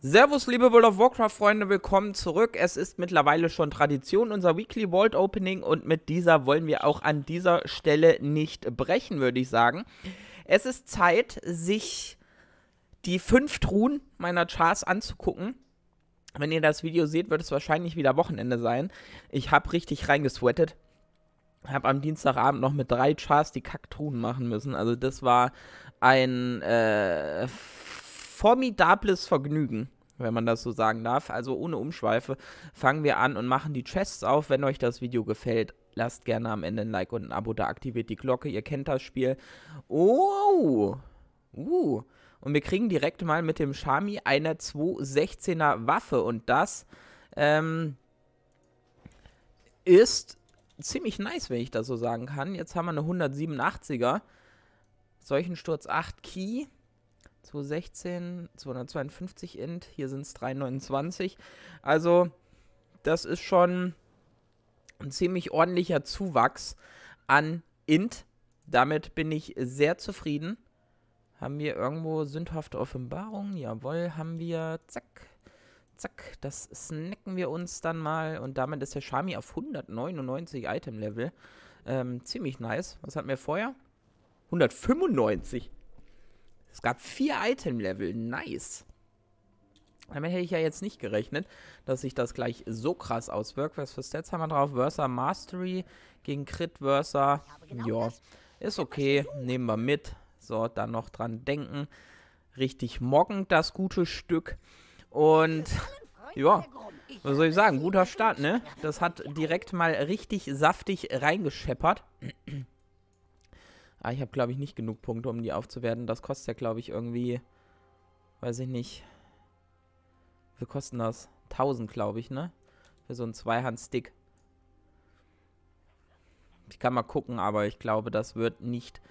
Servus, liebe World of Warcraft-Freunde, willkommen zurück. Es ist mittlerweile schon Tradition, unser Weekly Vault Opening und mit dieser wollen wir auch an dieser Stelle nicht brechen, würde ich sagen. Es ist Zeit, sich die fünf Truhen meiner Charts anzugucken. Wenn ihr das Video seht, wird es wahrscheinlich wieder Wochenende sein. Ich habe richtig reingesweatet. Habe am Dienstagabend noch mit drei Chars die Kacktruhen machen müssen. Also das war ein äh, formidables Vergnügen, wenn man das so sagen darf. Also ohne Umschweife fangen wir an und machen die Chests auf. Wenn euch das Video gefällt, lasst gerne am Ende ein Like und ein Abo da, aktiviert die Glocke, ihr kennt das Spiel. Oh, uh. Und wir kriegen direkt mal mit dem Shami eine 216er Waffe und das ähm, ist ziemlich nice, wenn ich das so sagen kann. Jetzt haben wir eine 187er. Seuchensturz 8 Key. 216, 252 Int, hier sind es 329. Also, das ist schon ein ziemlich ordentlicher Zuwachs an Int. Damit bin ich sehr zufrieden. Haben wir irgendwo sündhafte Offenbarungen? Jawohl, haben wir. Zack. Zack. Das snacken wir uns dann mal. Und damit ist der Shami auf 199 Item-Level. Ähm, ziemlich nice. Was hatten wir vorher? 195. Es gab vier Item-Level. Nice. Damit hätte ich ja jetzt nicht gerechnet, dass sich das gleich so krass auswirkt. Was für Stats haben wir drauf? Versa Mastery gegen Crit Versa. Ja, ist okay. Nehmen wir mit. So, dann noch dran denken. Richtig mockend das gute Stück. Und ja, was soll ich sagen? Guter Start, ne? Das hat direkt mal richtig saftig reingescheppert. Ah, ich habe, glaube ich, nicht genug Punkte, um die aufzuwerten. Das kostet ja, glaube ich, irgendwie, weiß ich nicht. Wie kosten das? 1000, glaube ich, ne? Für so einen Zweihand-Stick. Ich kann mal gucken, aber ich glaube, das wird nicht,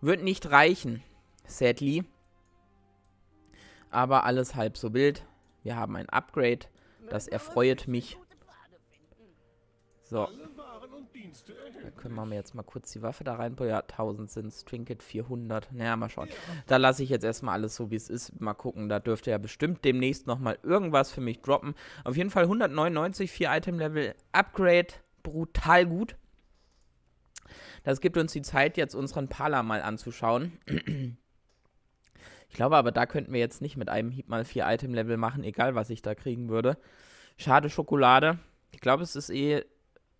wird nicht reichen. Sadly. Aber alles halb so wild. Wir haben ein Upgrade. Das erfreut mich. So. Da können wir jetzt mal kurz die Waffe da rein. Ja, 1000 sind es. Trinket 400. Naja, mal schauen. Da lasse ich jetzt erstmal alles so, wie es ist. Mal gucken. Da dürfte ja bestimmt demnächst nochmal irgendwas für mich droppen. Auf jeden Fall 199, 4 Item-Level. Upgrade. Brutal gut. Das gibt uns die Zeit, jetzt unseren Pala mal anzuschauen. Ich glaube aber, da könnten wir jetzt nicht mit einem Hieb mal 4 Item-Level machen, egal was ich da kriegen würde. Schade Schokolade. Ich glaube, es ist eh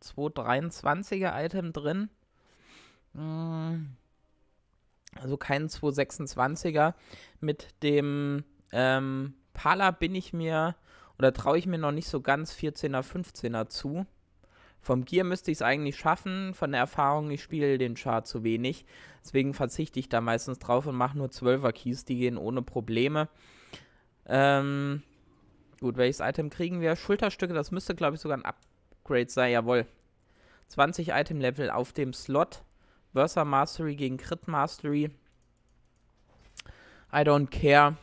223er Item drin. Hm. Also kein 226er. Mit dem ähm, Pala bin ich mir, oder traue ich mir noch nicht so ganz 14er, 15er zu. Vom Gear müsste ich es eigentlich schaffen. Von der Erfahrung, ich spiele den Chart zu wenig. Deswegen verzichte ich da meistens drauf und mache nur 12er Keys. Die gehen ohne Probleme. Ähm, gut, welches Item kriegen wir? Schulterstücke, das müsste, glaube ich, sogar ein Upgrade sein. Jawohl. 20 Item Level auf dem Slot. Versa Mastery gegen Crit Mastery. I don't care.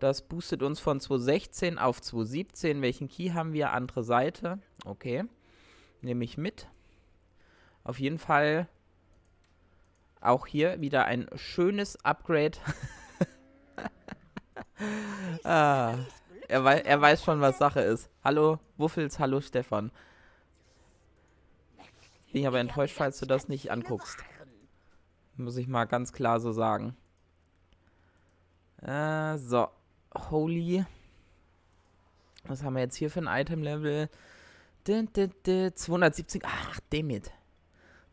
Das boostet uns von 216 auf 217. Welchen Key haben wir? Andere Seite. Okay. Nehme ich mit. Auf jeden Fall auch hier wieder ein schönes Upgrade. ah, er, wei er weiß schon, was Sache ist. Hallo Wuffels, hallo Stefan. Bin ich aber enttäuscht, falls du das nicht anguckst. Muss ich mal ganz klar so sagen. Äh, so. Holy. Was haben wir jetzt hier für ein Item-Level? 217. Ach, damit.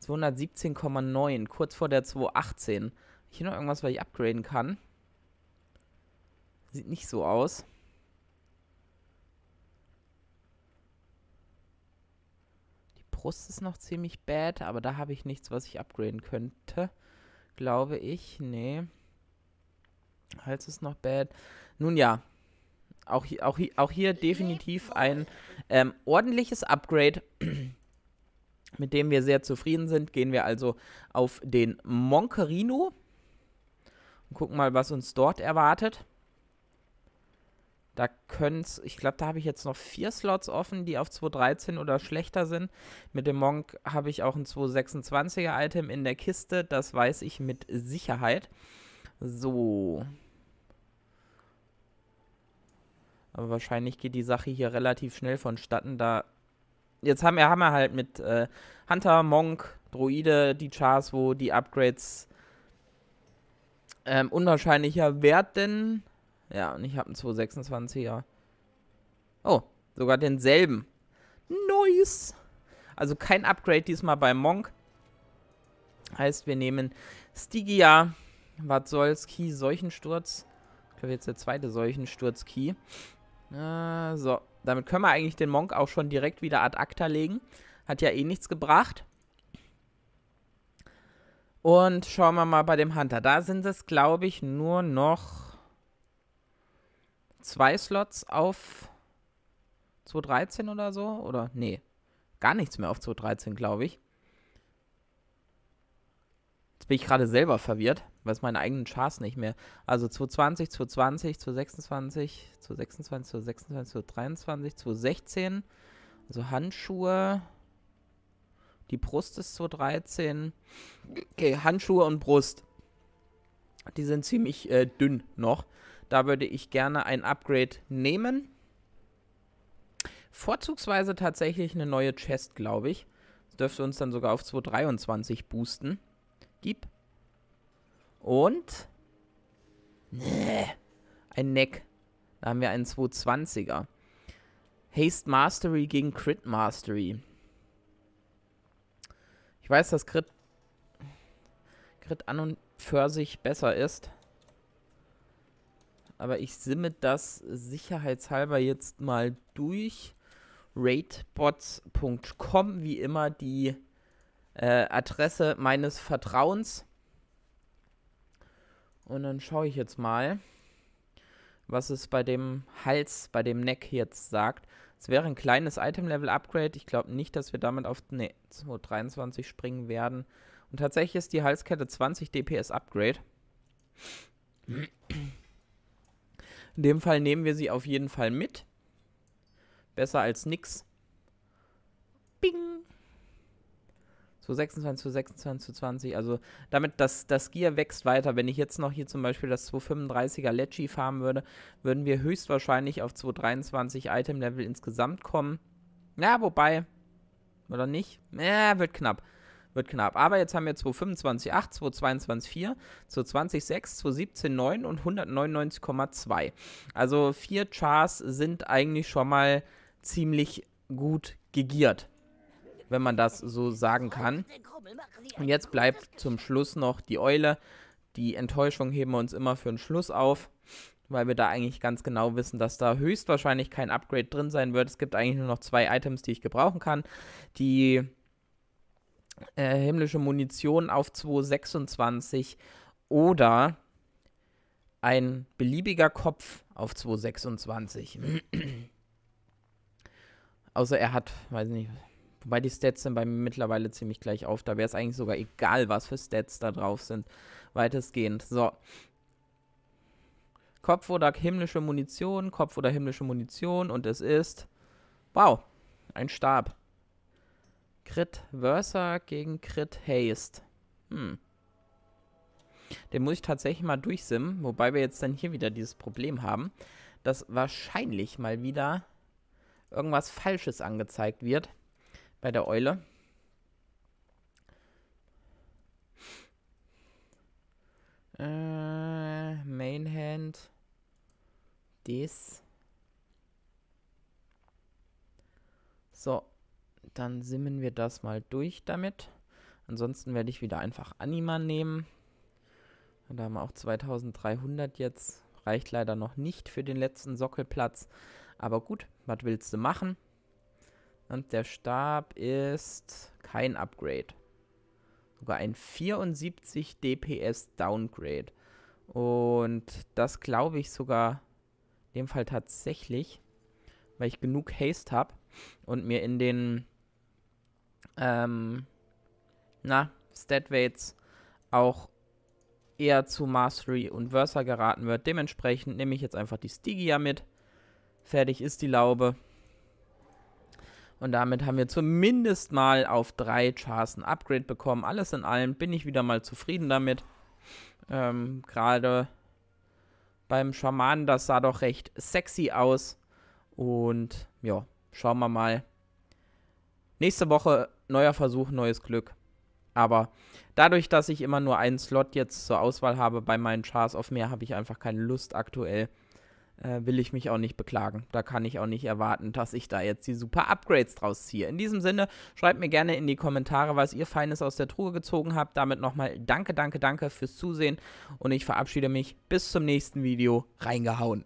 217,9. Kurz vor der 218. Hier noch irgendwas, was ich upgraden kann? Sieht nicht so aus. Brust ist noch ziemlich bad, aber da habe ich nichts, was ich upgraden könnte. Glaube ich. Nee. Hals ist noch bad. Nun ja. Auch, hier, auch, hier, auch hier definitiv ein ähm, ordentliches Upgrade, mit dem wir sehr zufrieden sind. Gehen wir also auf den Monkerino und gucken mal, was uns dort erwartet. Da können es, ich glaube, da habe ich jetzt noch vier Slots offen, die auf 2.13 oder schlechter sind. Mit dem Monk habe ich auch ein 2.26er Item in der Kiste, das weiß ich mit Sicherheit. So. Aber wahrscheinlich geht die Sache hier relativ schnell vonstatten, da jetzt haben wir, haben wir halt mit äh, Hunter, Monk, Droide die Chars, wo die Upgrades ähm, unwahrscheinlicher werden. Ja, und ich habe einen 226er. Oh, sogar denselben. Nice. Also kein Upgrade diesmal bei Monk. Heißt, wir nehmen Stygia, was soll's, Key, Seuchensturz. Ich glaube, jetzt der zweite Seuchensturz-Key. Äh, so, damit können wir eigentlich den Monk auch schon direkt wieder ad acta legen. Hat ja eh nichts gebracht. Und schauen wir mal bei dem Hunter. Da sind es, glaube ich, nur noch zwei Slots auf 2.13 oder so. Oder, nee, gar nichts mehr auf 2.13, glaube ich. Jetzt bin ich gerade selber verwirrt, weiß meine eigenen Charts nicht mehr. Also 220, 220, 226, 226, 226, 223, 216. Also Handschuhe. Die Brust ist 213. Okay, Handschuhe und Brust. Die sind ziemlich äh, dünn noch. Da würde ich gerne ein Upgrade nehmen. Vorzugsweise tatsächlich eine neue Chest, glaube ich. Das dürfte uns dann sogar auf 223 boosten. Gib. Und. Nee. Ein Neck. Da haben wir einen 220er. Haste Mastery gegen Crit Mastery. Ich weiß, dass Crit, Crit an und für sich besser ist. Aber ich simme das sicherheitshalber jetzt mal durch. Ratebots.com, wie immer die äh, Adresse meines Vertrauens. Und dann schaue ich jetzt mal, was es bei dem Hals, bei dem Neck jetzt sagt. Es wäre ein kleines Item-Level-Upgrade. Ich glaube nicht, dass wir damit auf nee, 23 springen werden. Und tatsächlich ist die Halskette 20 DPS Upgrade. In dem Fall nehmen wir sie auf jeden Fall mit. Besser als nix. Bing! Zu 26, zu 26, zu 20. Also damit das, das Gear wächst weiter. Wenn ich jetzt noch hier zum Beispiel das 235er Lecci farmen würde, würden wir höchstwahrscheinlich auf 223 Item-Level insgesamt kommen. Ja, wobei. Oder nicht? Ja, wird knapp. Wird knapp. Aber jetzt haben wir 225,8, 222,4, 220,6, 217,9 und 199,2. Also vier Chars sind eigentlich schon mal ziemlich gut gegiert wenn man das so sagen kann. Und jetzt bleibt zum Schluss noch die Eule. Die Enttäuschung heben wir uns immer für den Schluss auf, weil wir da eigentlich ganz genau wissen, dass da höchstwahrscheinlich kein Upgrade drin sein wird. Es gibt eigentlich nur noch zwei Items, die ich gebrauchen kann. Die äh, himmlische Munition auf 226 oder ein beliebiger Kopf auf 226. Außer er hat, weiß nicht, Wobei die Stats sind bei mir mittlerweile ziemlich gleich auf. Da wäre es eigentlich sogar egal, was für Stats da drauf sind. Weitestgehend. So. Kopf oder himmlische Munition, Kopf oder himmlische Munition und es ist. Wow, ein Stab. Crit Versa gegen Crit Haste. Hm. Den muss ich tatsächlich mal durchsimmen, wobei wir jetzt dann hier wieder dieses Problem haben, dass wahrscheinlich mal wieder irgendwas Falsches angezeigt wird bei der Eule. Äh, Mainhand. Dies. So, dann simmen wir das mal durch damit. Ansonsten werde ich wieder einfach Anima nehmen. Und da haben wir auch 2300 jetzt. Reicht leider noch nicht für den letzten Sockelplatz. Aber gut, was willst du machen? Und der Stab ist kein Upgrade. Sogar ein 74 DPS Downgrade. Und das glaube ich sogar in dem Fall tatsächlich, weil ich genug Haste habe und mir in den ähm, na, Statweights auch eher zu Mastery und Versa geraten wird. Dementsprechend nehme ich jetzt einfach die Stygia mit. Fertig ist die Laube. Und damit haben wir zumindest mal auf drei Chars ein Upgrade bekommen. Alles in allem bin ich wieder mal zufrieden damit. Ähm, Gerade beim Schamanen, das sah doch recht sexy aus. Und ja, schauen wir mal. Nächste Woche neuer Versuch, neues Glück. Aber dadurch, dass ich immer nur einen Slot jetzt zur Auswahl habe bei meinen Chars, auf mehr habe ich einfach keine Lust aktuell äh, will ich mich auch nicht beklagen. Da kann ich auch nicht erwarten, dass ich da jetzt die super Upgrades draus ziehe. In diesem Sinne, schreibt mir gerne in die Kommentare, was ihr Feines aus der Truhe gezogen habt. Damit nochmal danke, danke, danke fürs Zusehen und ich verabschiede mich. Bis zum nächsten Video. Reingehauen.